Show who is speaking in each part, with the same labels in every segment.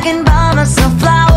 Speaker 1: I can buy myself flowers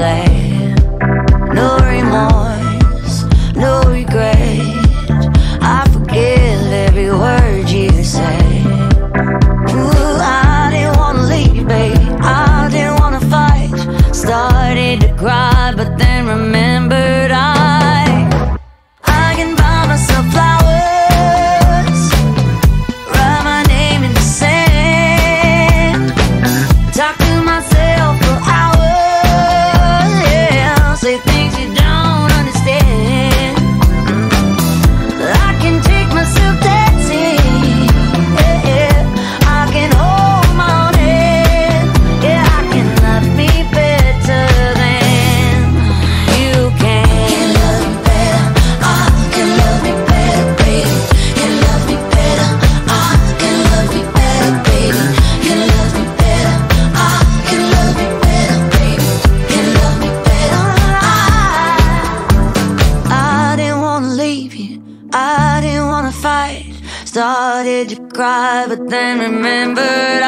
Speaker 1: No remorse, no regret. I forgive every word you say. Ooh, I didn't wanna leave, babe. I didn't wanna fight. Started to cry, but then remembered. Started to cry, but then remembered.